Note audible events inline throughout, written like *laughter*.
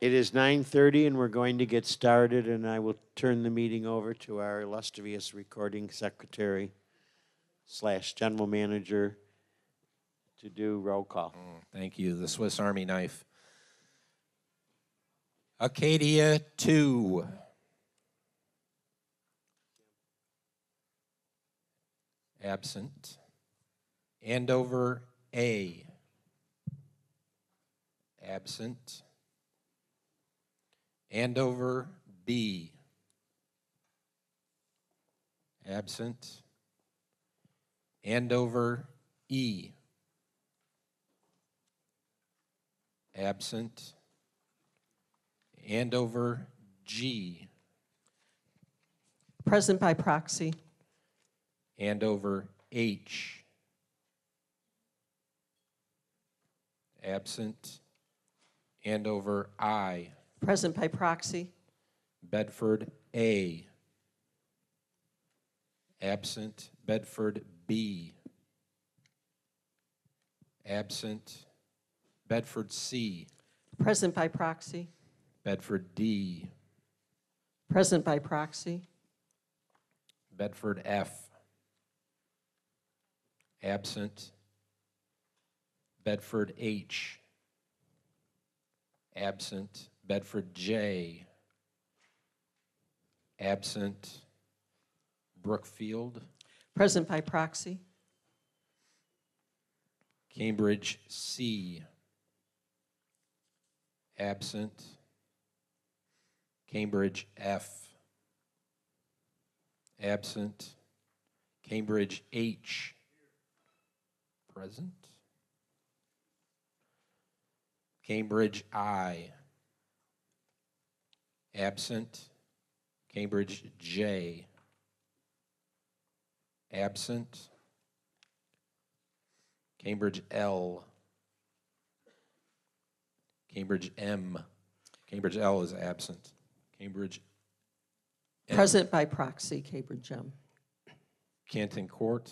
It is 9:30 and we're going to get started and I will turn the meeting over to our illustrious recording secretary slash general manager to do roll call. Oh, thank you. The Swiss Army knife. Acadia, two. Absent. Andover, A. Absent. Andover, B. Absent. Andover, E. Absent. Andover, G. Present by proxy. Andover, H. Absent. Andover, I. Present by proxy. Bedford, A. Absent. Bedford, B. Absent. Bedford, C. Present by proxy. Bedford, D. Present by proxy. Bedford F. Absent. Bedford H. Absent. Bedford J. Absent. Brookfield. Present by proxy. Cambridge C. Absent. Cambridge F. Absent. Cambridge H. Present. Cambridge I. Absent. Cambridge J. Absent. Cambridge L. Cambridge M. Cambridge L is absent. Cambridge M. Present by proxy, Cambridge M. Canton Court.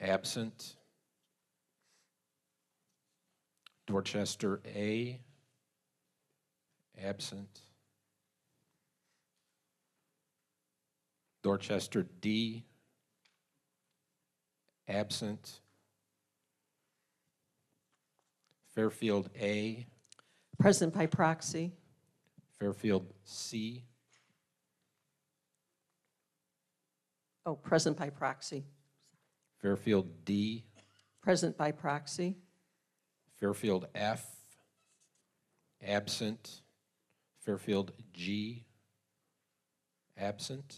Absent. Dorchester A. Absent. Dorchester D. Absent. Fairfield A. Present by proxy. Fairfield C. Oh, present by proxy. Fairfield D. Present by proxy. Fairfield F. Absent. Fairfield G. Absent.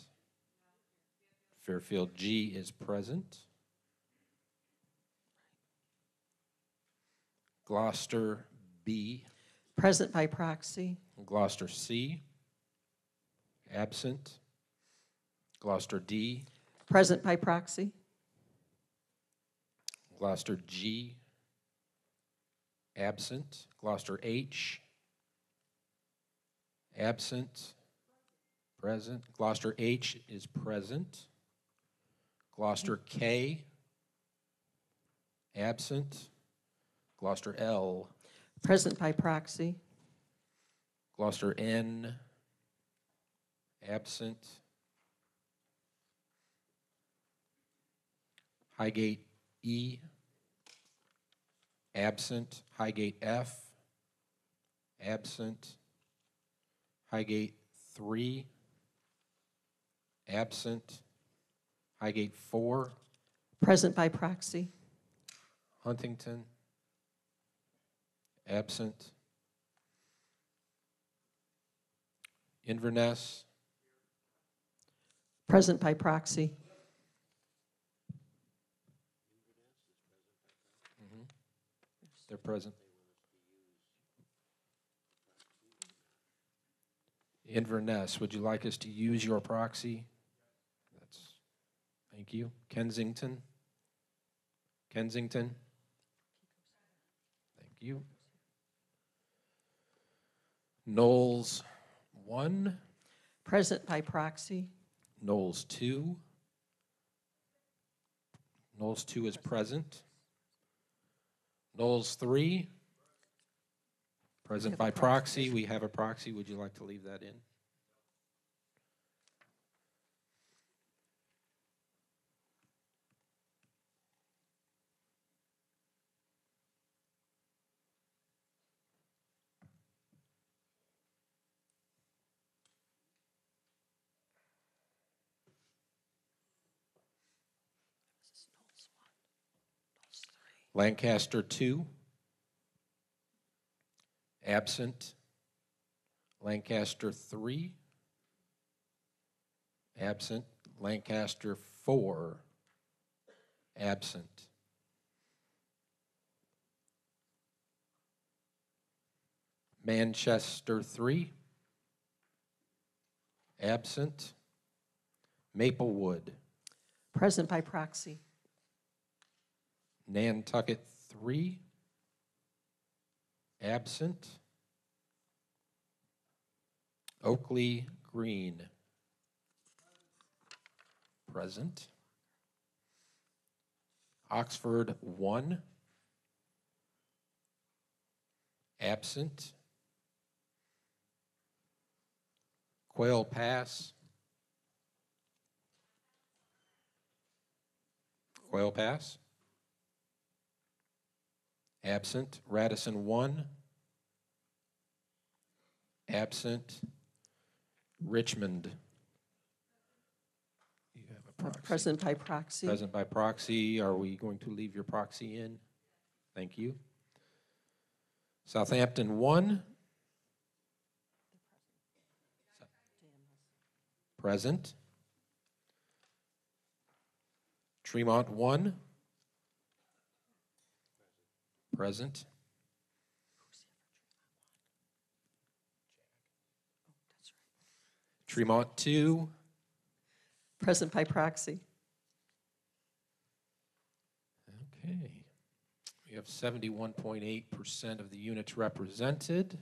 Fairfield G is present. Gloucester B. Present by proxy. Gloucester C. Absent. Gloucester D. Present by proxy. Gloucester G. Absent. Gloucester H. Absent. Present. Gloucester H is present. Gloucester K. Absent. Gloucester L. Present by proxy. Gloucester N. Absent. Highgate E. Absent. Highgate F. Absent. Highgate 3. Absent. Highgate 4. Present by proxy. Huntington. Absent. Inverness. Present by proxy. Mm-hmm. They're present. Inverness, would you like us to use your proxy? That's, thank you. Kensington? Kensington? Thank you. Knowles, one. Present by proxy. Knowles, two. Knowles, two is present. Knowles, three. Present by proxy, we have a proxy. Would you like to leave that in? Lancaster, two. Absent. Lancaster, three. Absent. Lancaster, four. Absent. Manchester, three. Absent. Maplewood. Present by proxy. Nantucket, three. Absent. Oakley Green. Present. Oxford, one. Absent. Quail Pass. Quail Pass. Absent. Radisson, one. Absent. Richmond. You have a proxy. Present by proxy. Present by proxy. Are we going to leave your proxy in? Thank you. Southampton, one. Present. Tremont, one. Present. Tremont, two. Present by proxy. Okay. We have seventy-one point eight percent of the units represented.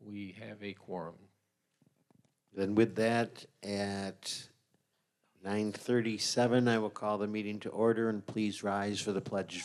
We have a quorum. Then with that, at nine thirty-seven, I will call the meeting to order and please rise for the pledge.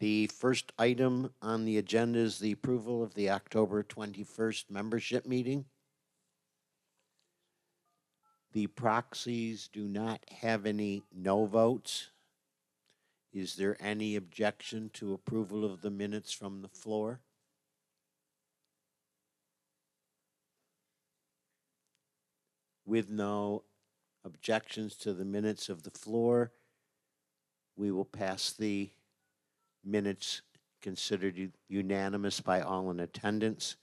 The first item on the agenda is the approval of the October 21st membership meeting. The proxies do not have any no votes. Is there any objection to approval of the minutes from the floor? With no objections to the minutes of the floor, we will pass the minutes considered unanimous by all in attendance.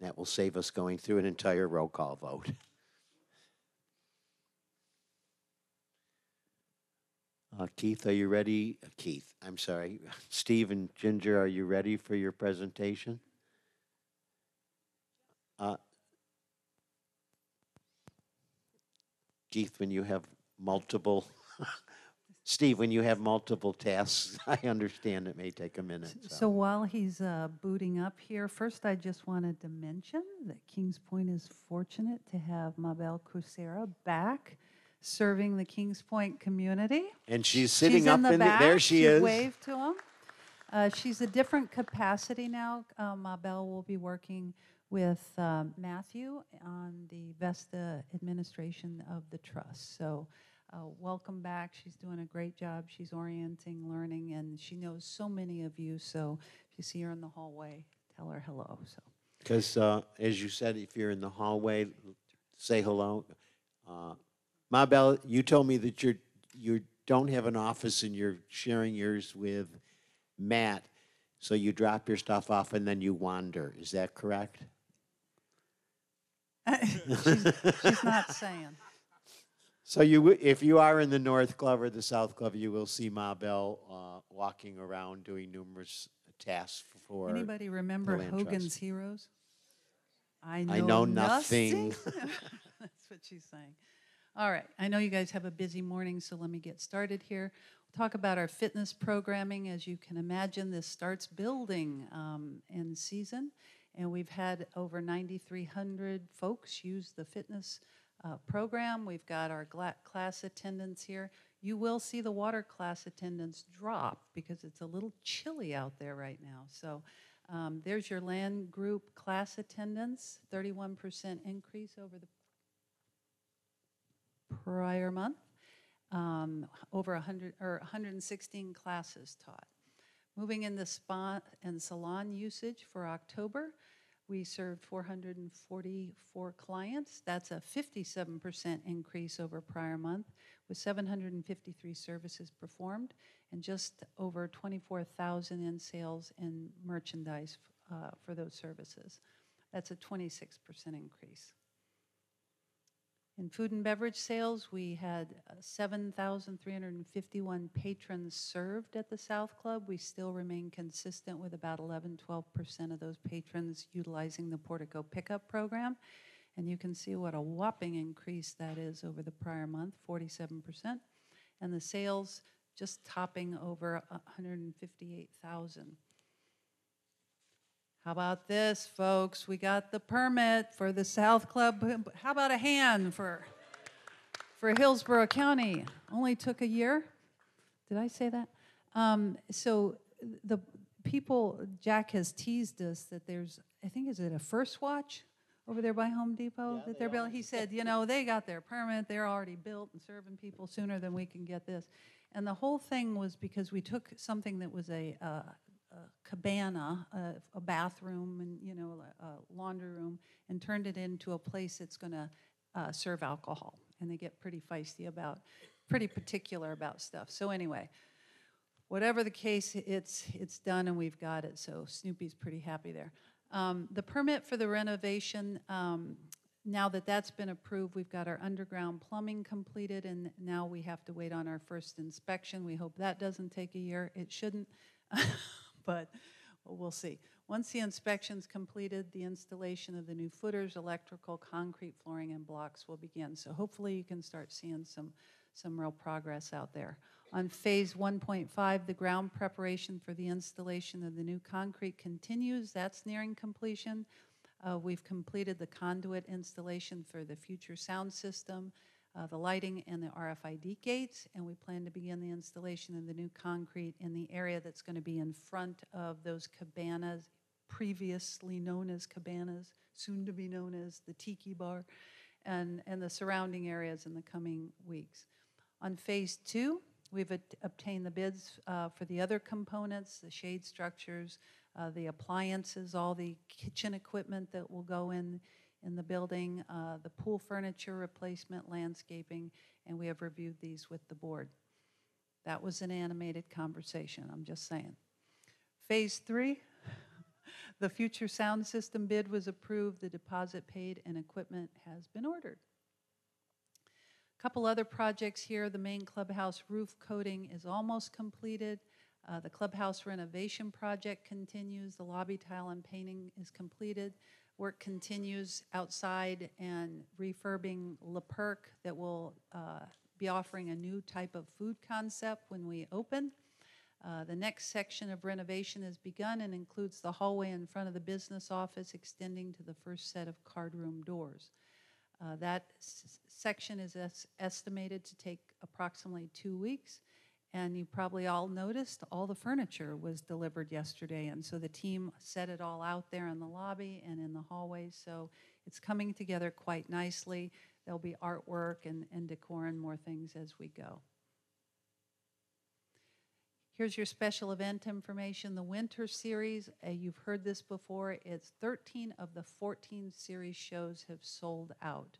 That will save us going through an entire roll call vote. Uh, Keith, are you ready? Uh, Keith, I'm sorry. *laughs* Steve and Ginger, are you ready for your presentation? Uh, Keith, when you have multiple, *laughs* Steve, when you have multiple tasks, *laughs* I understand it may take a minute. So So, while he's uh, booting up here, first I just wanted to mention that Kings Point is fortunate to have Mabel Crucera back serving the Kings Point community. and she's sitting up in the in the, back. there she She'd is. Wave to him. Uh, she's a different capacity now. Uh, Mabel will be working with um, Matthew on the Vesta administration of the trust. So uh, welcome back. She's doing a great job. She's orienting, learning, and she knows so many of you. So if you see her in the hallway, tell her hello. So Because, uh, as you said, if you're in the hallway, say hello. Uh, Mabel, you told me that you're, you don't have an office and you're sharing yours with Matt. So you drop your stuff off and then you wander. Is that correct? *laughs* she's, she's not saying. So you, if you are in the North or the South Club, you will see Mabel uh, walking around doing numerous tasks for. Anybody remember Land Hogan's Trust. Heroes? I know, I know nothing. *laughs* *laughs* That's what she's saying. All right, I know you guys have a busy morning, so let me get started here. We'll talk about our fitness programming. As you can imagine, this starts building um, in season, and we've had over 9,300 folks use the fitness uh, program. We've got our class attendance here. You will see the water class attendance drop because it's a little chilly out there right now. So um, there's your land group class attendance, 31% increase over the prior month. Um, over 100 or 116 classes taught. Moving in the spa and salon usage for October, we served 444 clients. That's a 57% increase over prior month, with 753 services performed and just over 24,000 in sales and merchandise uh, for those services. That's a 26% increase. In food and beverage sales, we had uh, 7,351 patrons served at the South Club. We still remain consistent with about 11, 12% of those patrons utilizing the Portico Pickup Program. And you can see what a whopping increase that is over the prior month, 47%. And the sales just topping over 158,000. How about this, folks? We got the permit for the South Club. How about a hand for, for Hillsborough County? Only took a year. Did I say that? Um, so the people, Jack has teased us that there's, I think, is it a First Watch over there by Home Depot that they're building? He said, you know, they got their permit, they're already built and serving people sooner than we can get this. And the whole thing was because we took something that was a, uh, a cabana, a, a bathroom, and you know, a, a laundry room, and turned it into a place that's going to uh, serve alcohol. And they get pretty feisty about, pretty particular about stuff. So anyway, whatever the case, it's it's done and we've got it. So Snoopy's pretty happy there. Um, the permit for the renovation. Um, now that that's been approved, we've got our underground plumbing completed, and now we have to wait on our first inspection. We hope that doesn't take a year. It shouldn't. *laughs* *laughs* but we'll see. Once the inspection's completed, the installation of the new footers, electrical, concrete flooring, and blocks will begin. So hopefully you can start seeing some, some real progress out there. On phase 1.5, the ground preparation for the installation of the new concrete continues. That's nearing completion. Uh, we've completed the conduit installation for the future sound system uh, the lighting and the RFID gates, and we plan to begin the installation of the new concrete in the area that's going to be in front of those cabanas, previously known as cabanas, soon to be known as the Tiki Bar, and, and the surrounding areas in the coming weeks. On phase two, we've obtained the bids uh, for the other components, the shade structures, uh, the appliances, all the kitchen equipment that will go in in the building, uh, the pool furniture replacement, landscaping, and we have reviewed these with the board. That was an animated conversation, I'm just saying. Phase three, *laughs* the future sound system bid was approved, the deposit paid, and equipment has been ordered. A Couple other projects here, the main clubhouse roof coating is almost completed. Uh, The clubhouse renovation project continues, the lobby tile and painting is completed. Work continues outside and refurbing La Perk that will uh, be offering a new type of food concept when we open. Uh, The next section of renovation has begun and includes the hallway in front of the business office extending to the first set of card room doors. Uh, That section is es- estimated to take approximately two weeks. And you probably all noticed, all the furniture was delivered yesterday. And so the team set it all out there in the lobby and in the hallways. So it's coming together quite nicely. There'll be artwork and, and decor and more things as we go. Here's your special event information, the Winter Series. Uh, you've heard this before. It's 13 of the 14 series shows have sold out.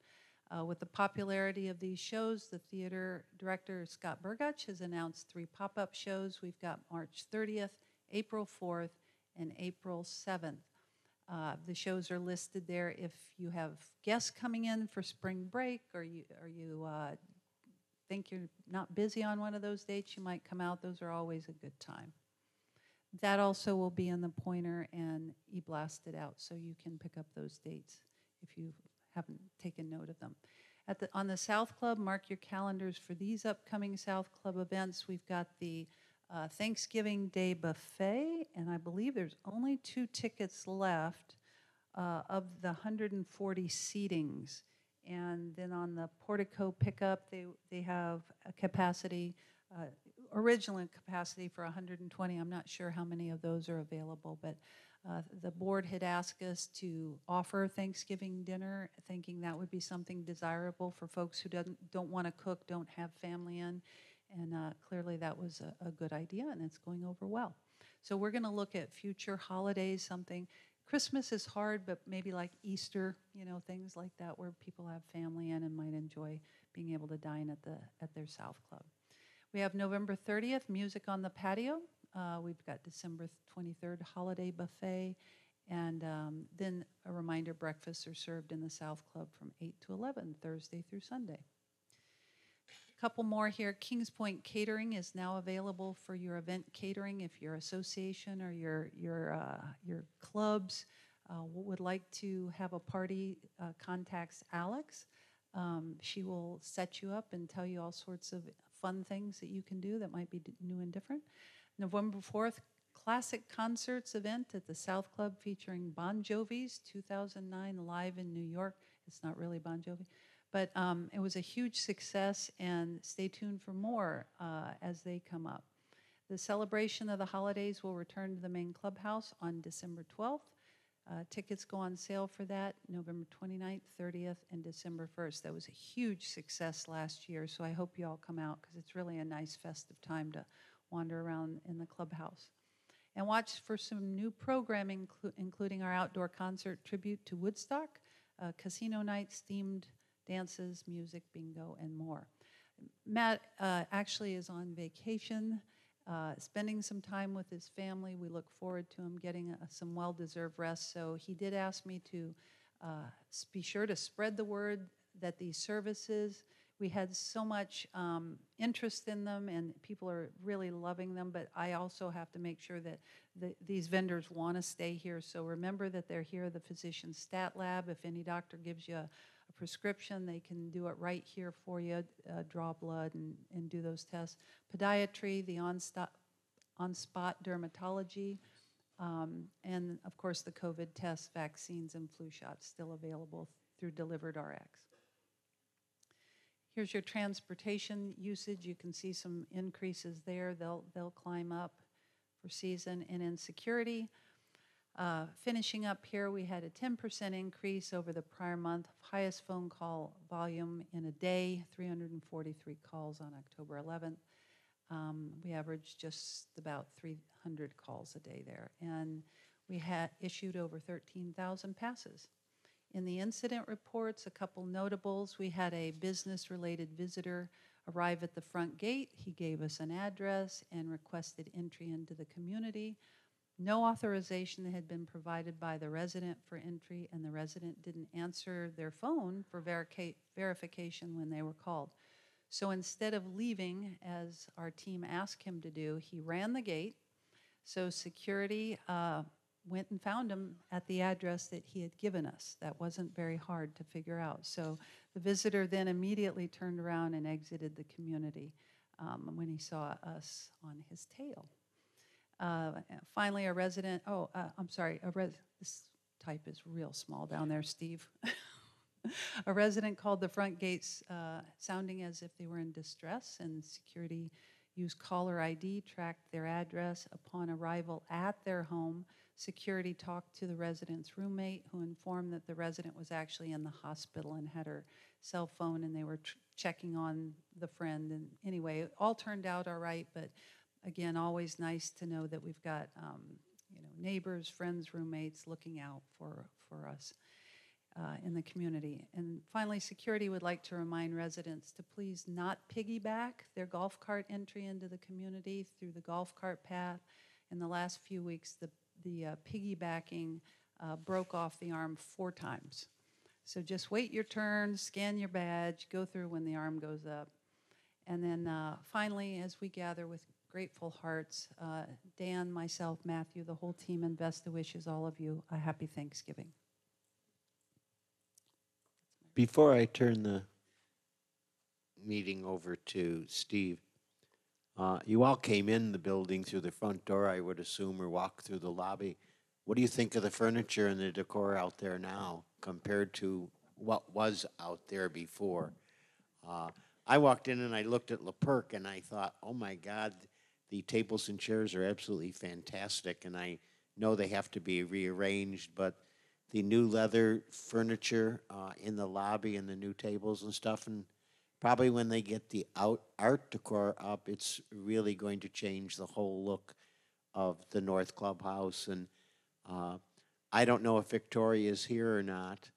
Uh, with the popularity of these shows, the theater director Scott Burgutch has announced three pop up shows. We've got March 30th, April 4th, and April 7th. Uh, the shows are listed there. If you have guests coming in for spring break or you, or you uh, think you're not busy on one of those dates, you might come out. Those are always a good time. That also will be in the pointer and e-blasted out, so you can pick up those dates if you haven't taken note of them. At the, on the South Club, mark your calendars for these upcoming South Club events. We've got the uh, Thanksgiving Day Buffet, and I believe there's only two tickets left uh, of the 140 seatings. And then on the portico pickup, they, they have a capacity, uh, original capacity for 120. I'm not sure how many of those are available, but uh, the board had asked us to offer Thanksgiving dinner, thinking that would be something desirable for folks who don't, don't want to cook, don't have family in. And uh, clearly that was a, a good idea and it's going over well. So we're going to look at future holidays, something. Christmas is hard, but maybe like Easter, you know, things like that where people have family in and might enjoy being able to dine at the at their South Club. We have November 30th, music on the patio. Uh, we've got December 23rd, holiday buffet. And um, then a reminder breakfasts are served in the South Club from 8 to 11, Thursday through Sunday. A couple more here. Kings Point Catering is now available for your event catering. If your association or your your uh, your clubs uh, would like to have a party, uh, contacts Alex. Um, she will set you up and tell you all sorts of fun things that you can do that might be new and different. November 4th, classic concerts event at the South Club featuring Bon Jovi's 2009 live in New York. It's not really Bon Jovi, but um, it was a huge success, and stay tuned for more uh, as they come up. The celebration of the holidays will return to the main clubhouse on December 12th. Uh, tickets go on sale for that November 29th, 30th, and December 1st. That was a huge success last year, so I hope you all come out because it's really a nice festive time to wander around in the clubhouse. And watch for some new programming, inclu- including our outdoor concert tribute to Woodstock, uh, casino nights, themed dances, music, bingo, and more. Matt uh, actually is on vacation, uh, spending some time with his family. We look forward to him getting uh, some well deserved rest. So he did ask me to uh, be sure to spread the word that these services, we had so much um, interest in them and people are really loving them, but I also have to make sure that the, these vendors want to stay here. So remember that they're here, the physician stat lab. If any doctor gives you a, a prescription, they can do it right here for you, uh, draw blood and, and do those tests. Podiatry, the on-spot, dermatology, um, and of course the COVID tests, vaccines, and flu shots still available through Delivered RX. Here's your transportation usage. You can see some increases there. They'll, they'll climb up for season. And in security, uh, finishing up here, we had a 10% increase over the prior month. Highest phone call volume in a day, 343 calls on October 11th. Um, we averaged just about 300 calls a day there. And we had issued over 13,000 passes. In the incident reports, a couple notables. We had a business related visitor arrive at the front gate. He gave us an address and requested entry into the community. No authorization had been provided by the resident for entry, and the resident didn't answer their phone for verica- verification when they were called. So instead of leaving, as our team asked him to do, he ran the gate. So security uh, went and found him at the address that he had given us. That wasn't very hard to figure out. So the visitor then immediately turned around and exited the community um, when he saw us on his tail. Uh, finally, a resident, oh, uh, I'm sorry, res- this type is real small down there, Steve. *laughs* a resident called the front gates uh, sounding as if they were in distress, and security used caller ID, tracked their address. Upon arrival at their home, security talked to the resident's roommate, who informed that the resident was actually in the hospital and had her cell phone, and they were tr- checking on the friend. And anyway, it all turned out all right, but again, always nice to know that we've got um, you know neighbors, friends, roommates looking out for for us uh, in the community. And finally, security would like to remind residents to please not piggyback their golf cart entry into the community through the golf cart path. In the last few weeks, the the uh, piggybacking uh, broke off the arm four times. So just wait your turn, scan your badge, go through when the arm goes up. And then uh, finally, as we gather with grateful hearts, uh, Dan, myself, Matthew, the whole team in Vesta wishes all of you a happy Thanksgiving. Before I turn the meeting over to Steve, uh, you all came in the building through the front door, I would assume, or walked through the lobby. What do you think of the furniture and the decor out there now compared to what was out there before? Uh, I walked in and I looked at La Perk and I thought, oh my God, the tables and chairs are absolutely fantastic. And I know they have to be rearranged, but the new leather furniture uh, in the lobby and the new tables and stuff, and probably when they get the out art decor up, it's really going to change the whole look of the North Clubhouse. And uh, I don't know if Victoria is here or not,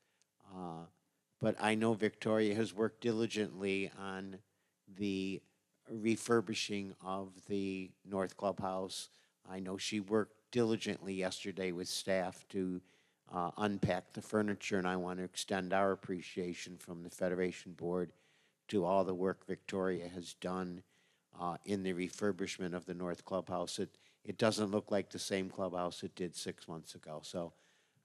uh, but I know Victoria has worked diligently on the refurbishing of the North Clubhouse. I know she worked diligently yesterday with staff to uh, unpack the furniture, and I want to extend our appreciation from the Federation Board to all the work Victoria has done uh, in the refurbishment of the North Clubhouse. It, it doesn't look like the same clubhouse it did six months ago. So,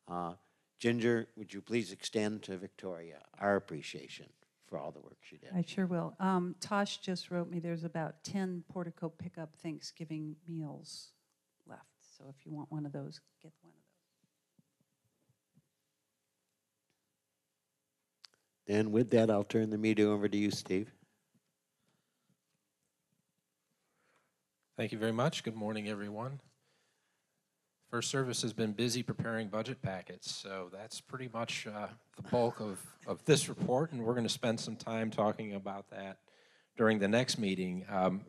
uh, Ginger, would you please extend to Victoria our appreciation for all the work she did? I sure will. Um, Tosh just wrote me there's about 10 portico pickup Thanksgiving meals left. So if you want one of those, get one of those. And with that, I'll turn the meeting over to you, Steve. Thank you very much. Good morning, everyone. First Service has been busy preparing budget packets, so that's pretty much uh, the bulk of, of this report, and we're going to spend some time talking about that during the next meeting. Um,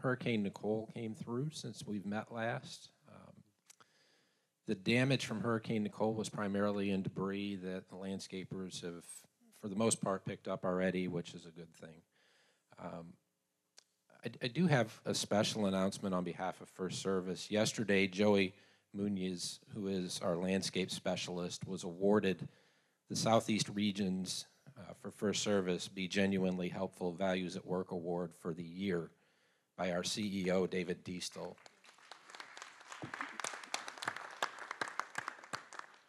Hurricane Nicole came through since we've met last. Um, The damage from Hurricane Nicole was primarily in debris that the landscapers have, for the most part, picked up already, which is a good thing. Um, I, I do have a special announcement on behalf of First Service. Yesterday, Joey Muniz, who is our landscape specialist, was awarded the Southeast Region's uh, for First Service Be Genuinely Helpful Values at Work Award for the year by our CEO, David Diestel.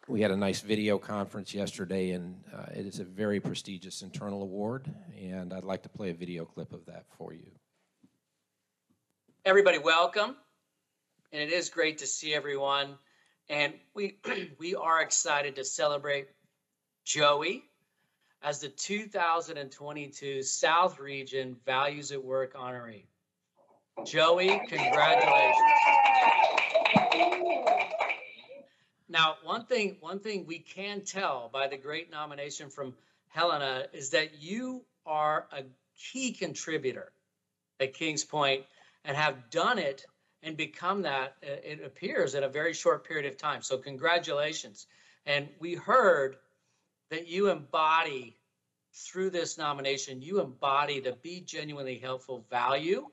We had a nice video conference yesterday, and uh, it is a very prestigious internal award, and I'd like to play a video clip of that for you. everybody welcome and it is great to see everyone and we *clears throat* we are excited to celebrate joey as the 2022 south region values at work honoree. Joey congratulations now one thing one thing we can tell by the great nomination from helena is that you are a key contributor at kings point and have done it and become that, uh, it appears, in a very short period of time. So, congratulations. And we heard that you embody, through this nomination, you embody the be genuinely helpful value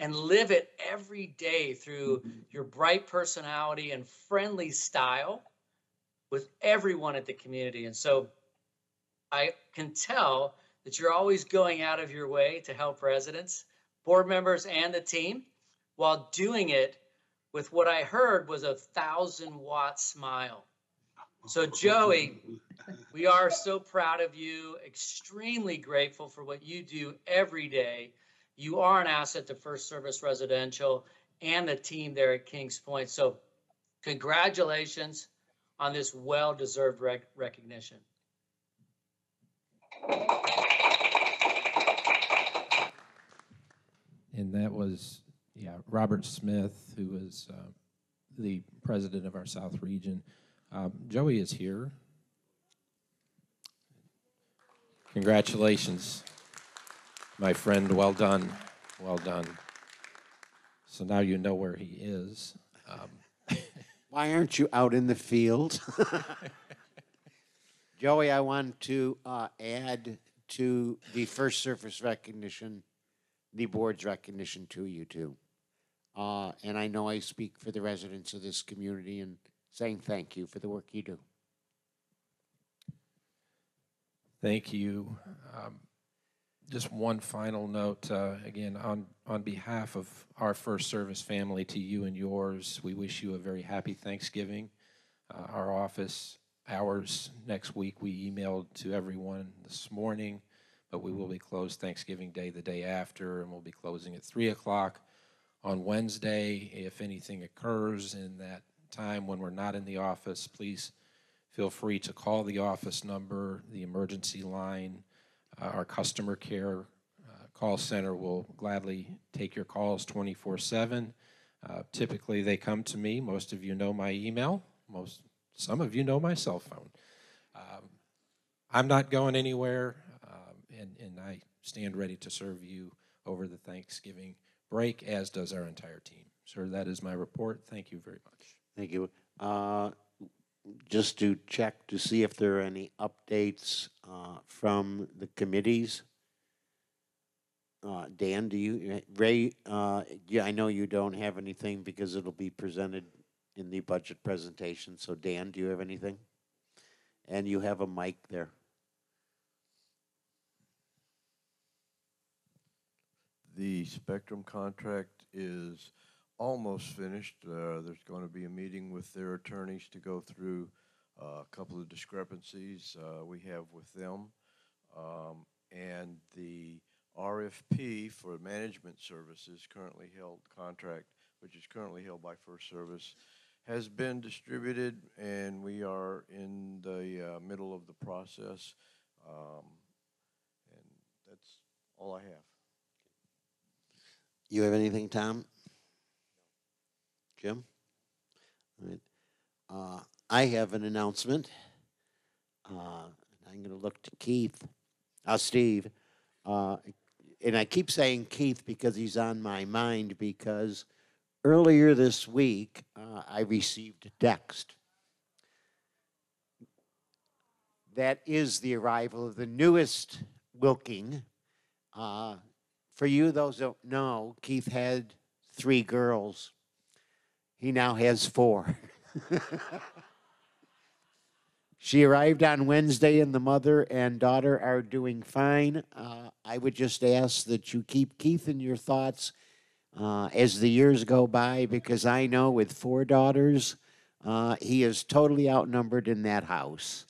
and live it every day through mm-hmm. your bright personality and friendly style with everyone at the community. And so, I can tell that you're always going out of your way to help residents, board members, and the team while doing it with what I heard was a thousand watt smile. So, Joey, *laughs* we are so proud of you, extremely grateful for what you do every day. You are an asset to First Service Residential and the team there at Kings Point. So, congratulations on this well deserved rec- recognition. And that was, yeah, Robert Smith, who was uh, the president of our South region. Um, Joey is here. Congratulations, my friend. Well done. Well done. So now you know where he is. Um, *laughs* Why aren't you out in the field? *laughs* Joey, I want to uh, add to the First Service recognition, the board's recognition to you too. Uh, and I know I speak for the residents of this community in saying thank you for the work you do. Thank you. Um, Just one final note, uh, again, on, on behalf of our First Service family to you and yours, we wish you a very happy Thanksgiving. Uh, Our office hours next week, we emailed to everyone this morning, but we will be closed Thanksgiving Day the day after, and we'll be closing at 3 o'clock on Wednesday. If anything occurs in that time when we're not in the office, please feel free to call the office number, the emergency line. Uh, Our customer care uh, call center will gladly take your calls 24/7. Uh, Typically, they come to me. Most of you know my email. Most, some of you know my cell phone. Um, I'm not going anywhere, um, and, and I stand ready to serve you over the Thanksgiving break, as does our entire team. Sir, that is my report. Thank you very much. Thank you. Uh, Just to check to see if there are any updates uh, from the committees. Uh, Dan, do you, Ray, uh, yeah, I know you don't have anything because it'll be presented in the budget presentation. So Dan, do you have anything? And you have a mic there. The Spectrum contract is almost finished. Uh, There's going to be a meeting with their attorneys to go through uh, a couple of discrepancies uh, we have with them. Um, And the RFP for management services currently held, contract, which is currently held by First Service, has been distributed, and we are in the uh, middle of the process. Um, And that's all I have. You have anything, Tom? Jim? All right. Uh, I have an announcement. Uh, I'm going to look to Keith, uh, Steve. Uh, and I keep saying Keith because he's on my mind because earlier this week uh, I received a text. That is the arrival of the newest Wilking. Uh, for you, those don't know, Keith had three girls. He now has four. *laughs* she arrived on Wednesday, and the mother and daughter are doing fine. Uh, I would just ask that you keep Keith in your thoughts uh, as the years go by, because I know with four daughters, uh, he is totally outnumbered in that house.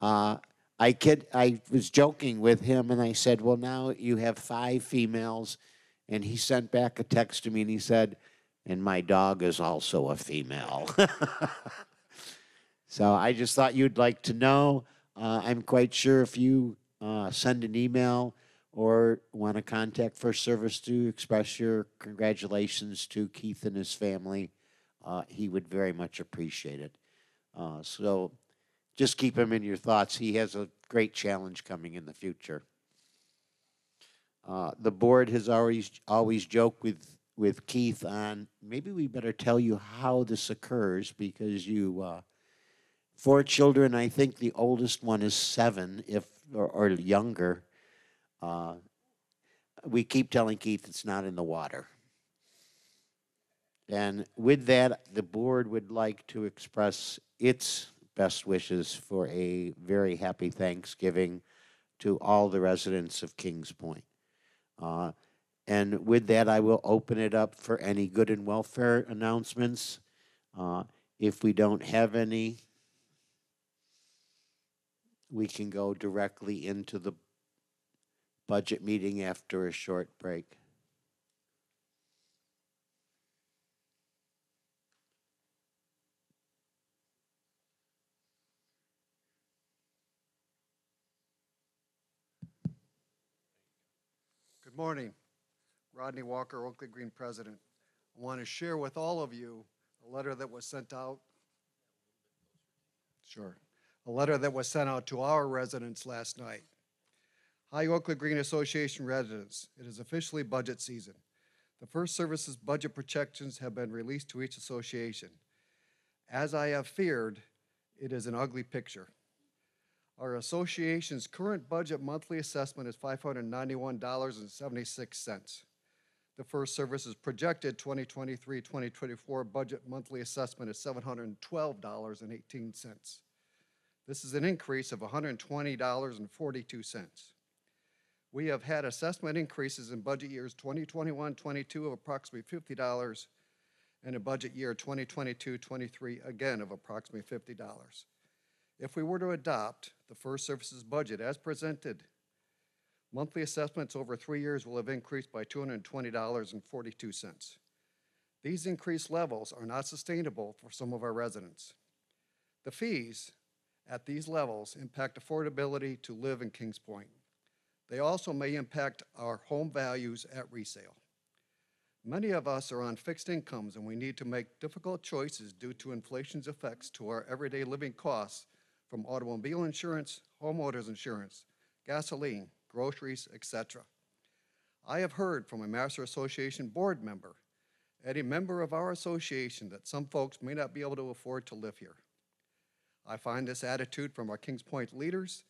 Uh, I kid, I was joking with him and I said, Well, now you have five females. And he sent back a text to me and he said, And my dog is also a female. *laughs* so I just thought you'd like to know. Uh, I'm quite sure if you uh, send an email or want to contact First Service to express your congratulations to Keith and his family, uh, he would very much appreciate it. Uh, so just keep him in your thoughts. He has a great challenge coming in the future. Uh, the board has always always joked with with Keith on maybe we better tell you how this occurs because you uh, four children. I think the oldest one is seven, if or, or younger. Uh, we keep telling Keith it's not in the water. And with that, the board would like to express its best wishes for a very happy Thanksgiving to all the residents of Kings Point. Uh, and with that, I will open it up for any good and welfare announcements. Uh, if we don't have any, we can go directly into the budget meeting after a short break. Good morning. Rodney Walker, Oakley Green president. I want to share with all of you a letter that was sent out. Sure. A letter that was sent out to our residents last night. Hi, Oakley Green Association residents. It is officially budget season. The first services budget projections have been released to each association. As I have feared, it is an ugly picture. Our association's current budget monthly assessment is $591.76. The First Service's projected 2023-2024 budget monthly assessment is seven hundred and twelve dollars and eighteen cents. This is an increase of hundred and twenty dollars and forty-two cents. We have had assessment increases in budget years 2021, 22 of approximately $50 and in budget year 2022, 23 again of approximately $50. If we were to adopt the First Services budget as presented, monthly assessments over three years will have increased by $220.42. These increased levels are not sustainable for some of our residents. The fees at these levels impact affordability to live in Kings Point. They also may impact our home values at resale. Many of us are on fixed incomes and we need to make difficult choices due to inflation's effects to our everyday living costs from automobile insurance, homeowners insurance, gasoline, groceries, etc. I have heard from a Master Association board member and a member of our association that some folks may not be able to afford to live here. I find this attitude from our Kings Point leaders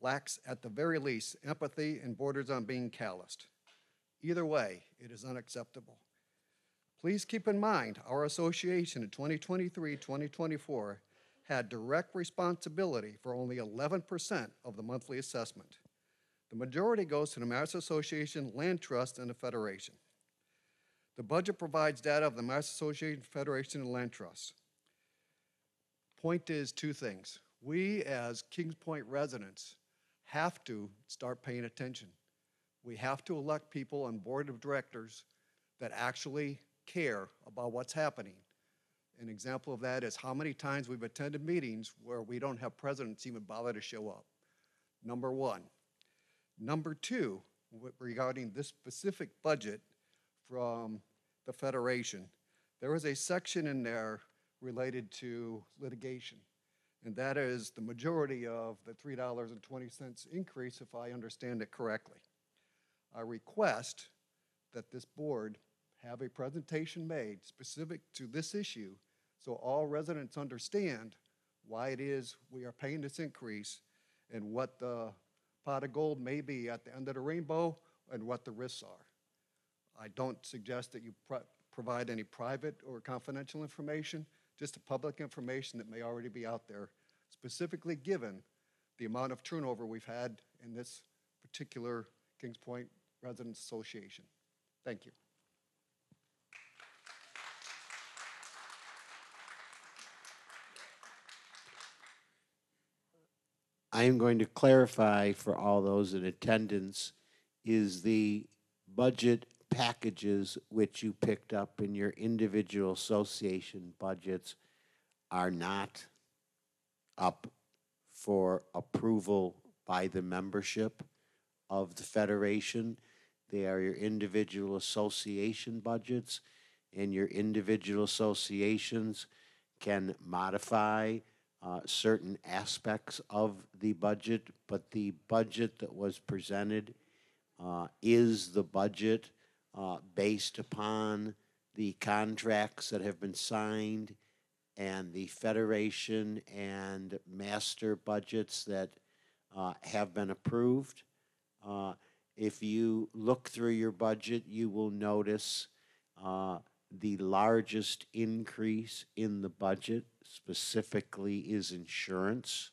lacks, at the very least, empathy and borders on being calloused. Either way, it is unacceptable. Please keep in mind, our association in 2023 2024 had direct responsibility for only 11% of the monthly assessment. The majority goes to the Mass Association, Land Trust, and the Federation. The budget provides data of the Mass Association, Federation, and Land Trust. Point is two things. We, as Kings Point residents, have to start paying attention. We have to elect people on board of directors that actually care about what's happening. An example of that is how many times we've attended meetings where we don't have presidents even bother to show up. Number one. Number two, regarding this specific budget from the Federation, there is a section in there related to litigation. And that is the majority of the $3.20 increase, if I understand it correctly. I request that this board have a presentation made specific to this issue so all residents understand why it is we are paying this increase and what the pot of gold may be at the end of the rainbow and what the risks are. I don't suggest that you pro- provide any private or confidential information, just the public information that may already be out there, specifically given the amount of turnover we've had in this particular Kings Point Residents Association. Thank you. I am going to clarify for all those in attendance, is the budget packages which you picked up in your individual association budgets are not up for approval by the membership of the Federation. They are your individual association budgets, and your individual associations can modify uh, certain aspects of the budget, but the budget that was presented uh, is the budget uh, based upon the contracts that have been signed and the federation and master budgets that uh, have been approved. Uh, if you look through your budget, you will notice uh, the largest increase in the budget specifically is insurance.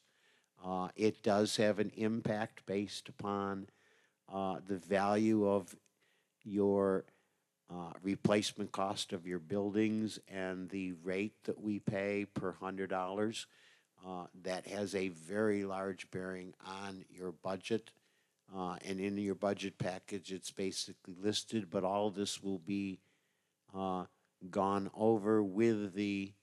Uh, it does have an impact based upon uh, the value of your uh, replacement cost of your buildings and the rate that we pay per hundred dollars. Uh, that has a very large bearing on your budget. Uh, and in your budget package, it's basically listed, but all this will be uh, gone over with the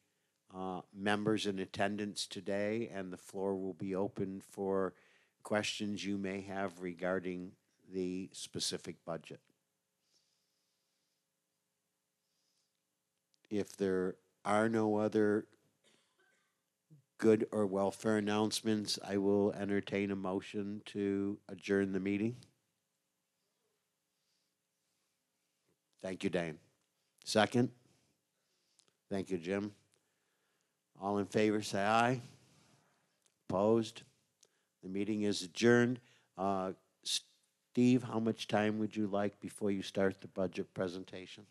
uh, members in attendance today, and the floor will be open for questions you may have regarding the specific budget. If there are no other good or welfare announcements, I will entertain a motion to adjourn the meeting. Thank you, Dane. Second? Thank you, Jim. All in favor, say aye. Opposed? The meeting is adjourned. Uh, Steve, how much time would you like before you start the budget presentation?